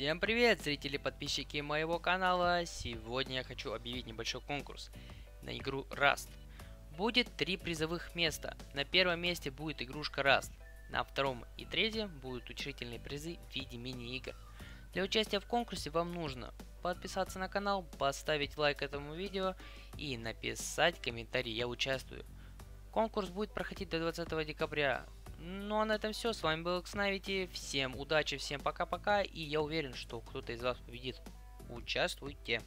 Всем привет, зрители и подписчики моего канала! Сегодня я хочу объявить небольшой конкурс на игру Rust. Будет три призовых места. На первом месте будет игрушка Rust. На втором и третьем будут учредительные призы в виде мини-игр. Для участия в конкурсе вам нужно подписаться на канал, поставить лайк этому видео и написать комментарий «Я участвую». Конкурс будет проходить до 20 декабря. Ну а на этом все. С вами был Xnavity. Всем удачи, всем пока-пока. И я уверен, что кто-то из вас победит. Участвуйте.